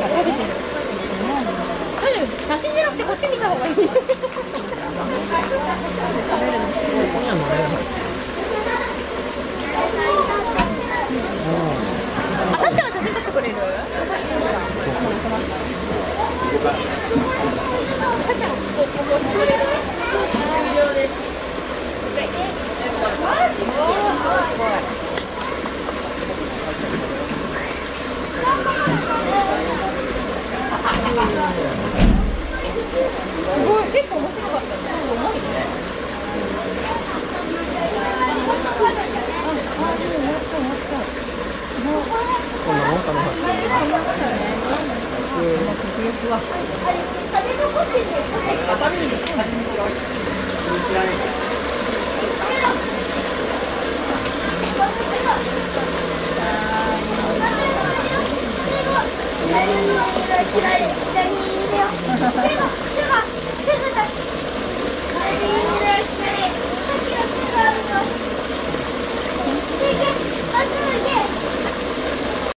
べてる。写真じゃなくてこっち見た方がいい。あ、たっちゃんが写真撮ってくれるたっちゃん、こここしてくれる有料です。すごい、結構面白かった。すごい重いね。こんなもんかな。左に左嫌い。